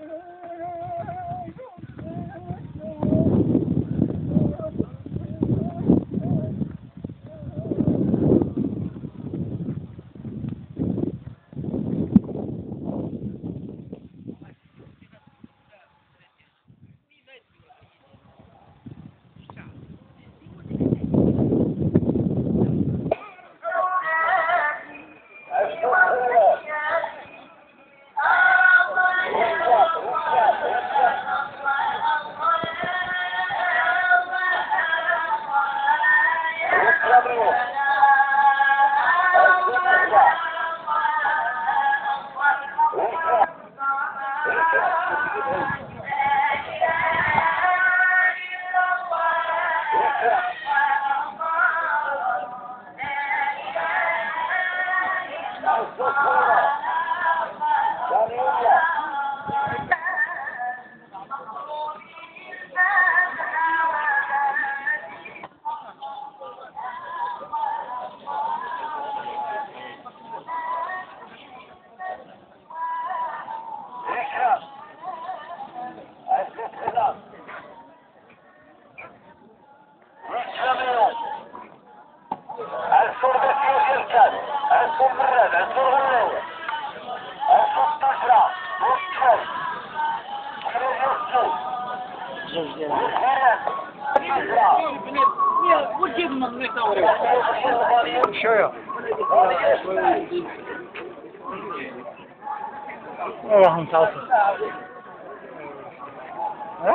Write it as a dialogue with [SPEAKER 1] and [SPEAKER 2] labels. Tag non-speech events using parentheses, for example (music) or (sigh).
[SPEAKER 1] Yeah. (laughs) Thank you. الرجال انتم بالرجال انتم الغنية انتم تشرع والكل شوية اللهم تعطي ها؟